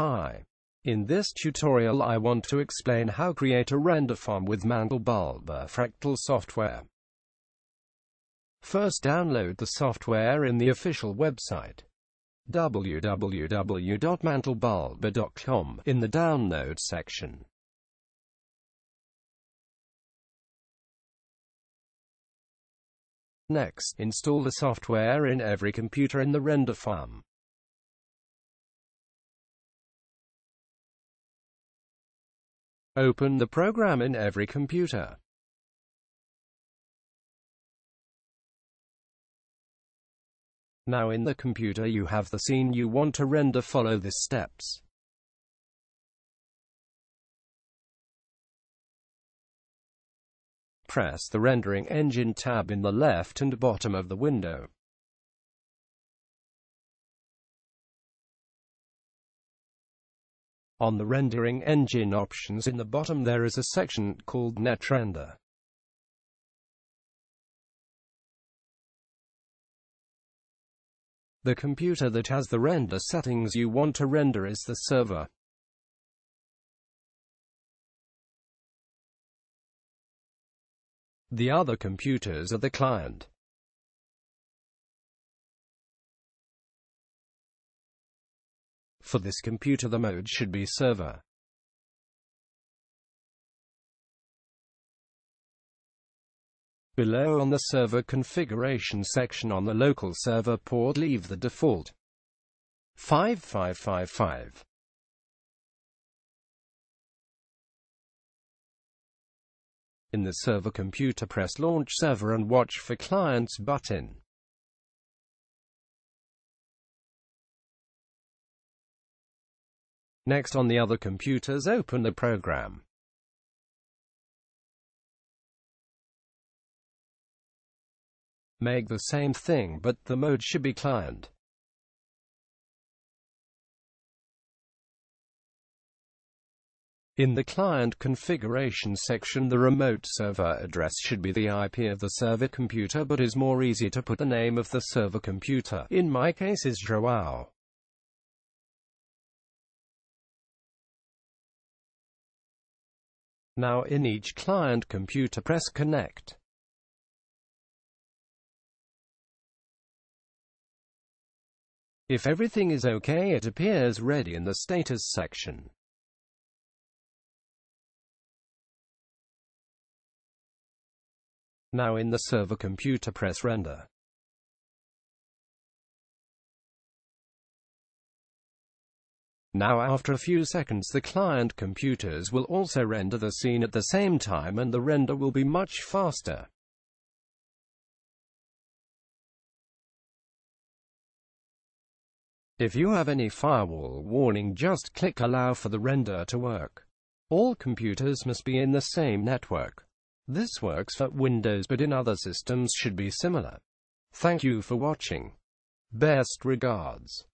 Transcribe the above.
Hi. In this tutorial I want to explain how to create a render farm with Mandelbulber Fractal software. First download the software in the official website www.mandelbulber.com in the download section. Next, install the software in every computer in the render farm. Open the program in every computer. Now in the computer you have the scene you want to render follow the steps. Press the Rendering Engine tab in the left and bottom of the window. On the rendering engine options in the bottom there is a section called NetRender. The computer that has the render settings you want to render is the server. The other computers are the client. For this computer the mode should be server. Below on the server configuration section on the local server port leave the default 5555. In the server computer press launch server and watch for clients button. Next on the other computers open the program. Make the same thing but the mode should be client. In the client configuration section the remote server address should be the IP of the server computer but is more easy to put the name of the server computer. In my case is Joao. Now in each client computer press connect. If everything is okay it appears ready in the status section. Now in the server computer press render. Now after a few seconds the client computers will also render the scene at the same time and the render will be much faster. If you have any firewall warning just click allow for the render to work. All computers must be in the same network. This works for Windows but in other systems should be similar. Thank you for watching. Best regards.